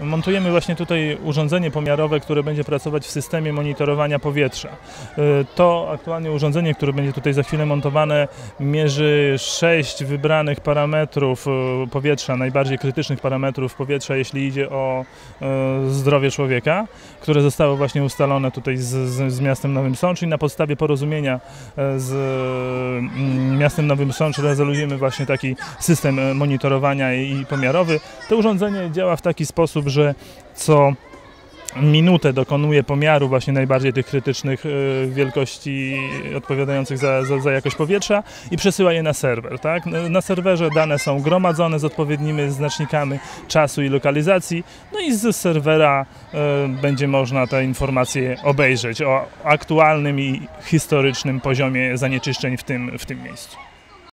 Montujemy właśnie tutaj urządzenie pomiarowe, które będzie pracować w systemie monitorowania powietrza. Y, To aktualnie urządzenie, które będzie tutaj za chwilę montowane, mierzy sześć wybranych parametrów y, powietrza, najbardziej krytycznych parametrów powietrza, jeśli idzie o y, zdrowie człowieka, które zostały właśnie ustalone tutaj z, z, miastem Nowym Sącz i na podstawie porozumienia z miastem Nowym Sącz realizujemy właśnie taki system e, monitorowania i i pomiarowy. To urządzenie działa w taki sposób, że co minutę dokonuje pomiaru właśnie najbardziej tych krytycznych e, wielkości odpowiadających za, za, za jakość powietrza i przesyła je na serwer. Tak? Na- serwerze dane są gromadzone z odpowiednimi znacznikami czasu i lokalizacji, no i z serwera e, będzie można te informacje obejrzeć o aktualnym i historycznym poziomie zanieczyszczeń w tym, w tym miejscu.